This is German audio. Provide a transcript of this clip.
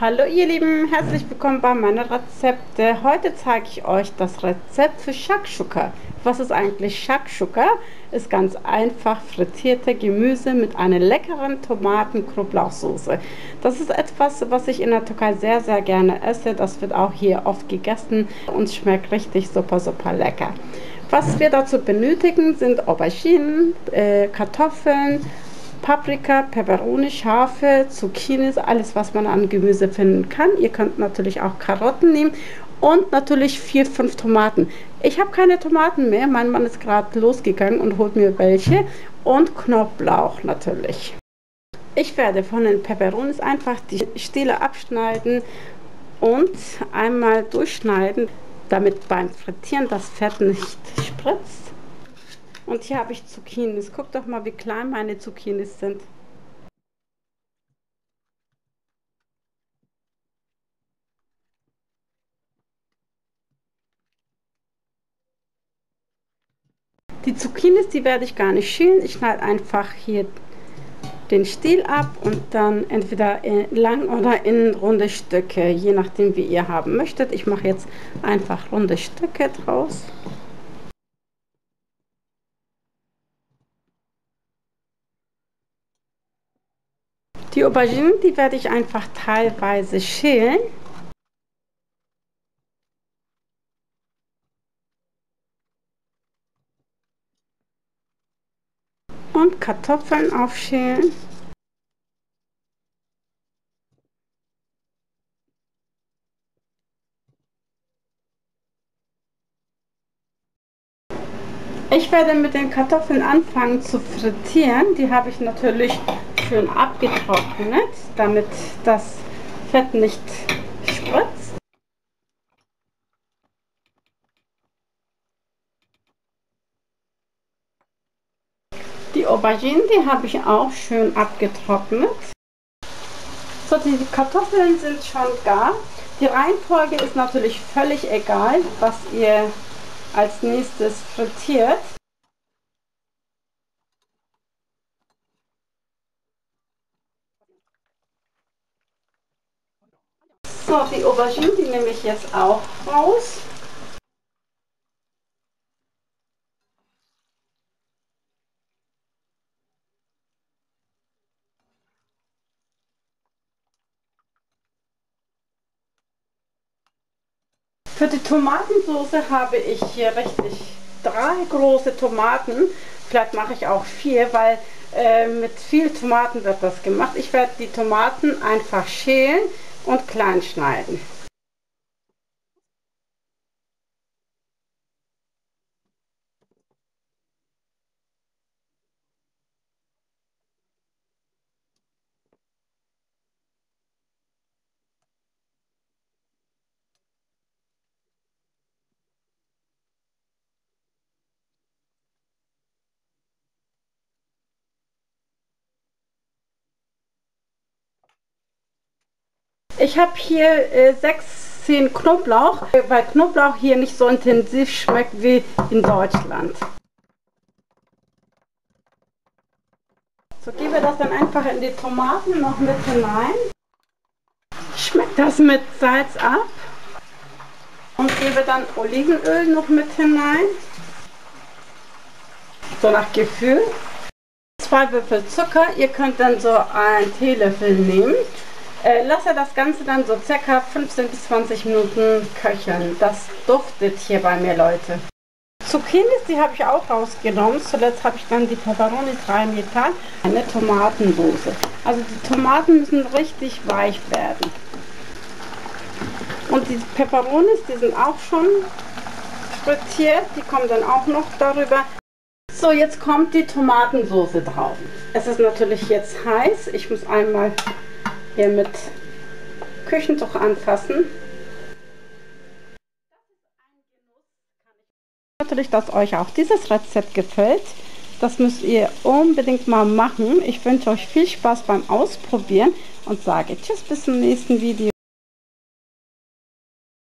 Hallo ihr Lieben, herzlich willkommen bei meinen Rezepte. Heute zeige ich euch das Rezept für Shakshuka. Was ist eigentlich Shakshuka? Ist ganz einfach frittierte Gemüse mit einer leckeren Tomaten-Knoblauchsoße. Das ist etwas, was ich in der Türkei sehr, sehr gerne esse. Das wird auch hier oft gegessen und schmeckt richtig super, super lecker. Was wir dazu benötigen, sind Auberginen, äh, Kartoffeln, Paprika, Peperoni, Schafe, Zucchinis, alles was man an Gemüse finden kann. Ihr könnt natürlich auch Karotten nehmen und natürlich vier, fünf Tomaten. Ich habe keine Tomaten mehr. Mein Mann ist gerade losgegangen und holt mir welche und Knoblauch natürlich. Ich werde von den Peperonis einfach die Stiele abschneiden und einmal durchschneiden, damit beim Frittieren das Fett nicht spritzt. Und hier habe ich Zucchinis. Guck doch mal, wie klein meine Zucchinis sind. Die Zucchinis, die werde ich gar nicht schälen. Ich schneide einfach hier den Stiel ab und dann entweder lang oder in runde Stücke, je nachdem wie ihr haben möchtet. Ich mache jetzt einfach runde Stücke draus. Die Auberginen, die werde ich einfach teilweise schälen. Und Kartoffeln aufschälen. Ich werde mit den Kartoffeln anfangen zu frittieren. Die habe ich natürlich schön abgetrocknet, damit das Fett nicht spritzt. Die Auberginen, die habe ich auch schön abgetrocknet. So, die Kartoffeln sind schon gar. Die Reihenfolge ist natürlich völlig egal, was ihr als nächstes frittiert. So, die Aubergine, die nehme ich jetzt auch raus. Für die Tomatensauce habe ich hier richtig drei große Tomaten. Vielleicht mache ich auch vier, weil äh, mit viel Tomaten wird das gemacht. Ich werde die Tomaten einfach schälen und klein schneiden. Ich habe hier äh, sechs Zehen Knoblauch, weil Knoblauch hier nicht so intensiv schmeckt wie in Deutschland. So gebe das dann einfach in die Tomaten noch mit hinein. Schmeckt das mit Salz ab. Und gebe dann Olivenöl noch mit hinein. So nach Gefühl. Zwei Würfel Zucker. Ihr könnt dann so einen Teelöffel nehmen. Äh, lasse das Ganze dann so circa 15 bis 20 Minuten köcheln. Das duftet hier bei mir, Leute. Zucchinis, die habe ich auch rausgenommen. Zuletzt habe ich dann die Peperoni reingetan. Eine Tomatensoße. Also die Tomaten müssen richtig weich werden. Und die Peperonis, die sind auch schon frittiert. Die kommen dann auch noch darüber. So, jetzt kommt die Tomatensoße drauf. Es ist natürlich jetzt heiß. Ich muss einmal hier mit Küchentuch anfassen. Natürlich, dass euch auch dieses Rezept gefällt. Das müsst ihr unbedingt mal machen. Ich wünsche euch viel Spaß beim Ausprobieren und sage Tschüss bis zum nächsten Video.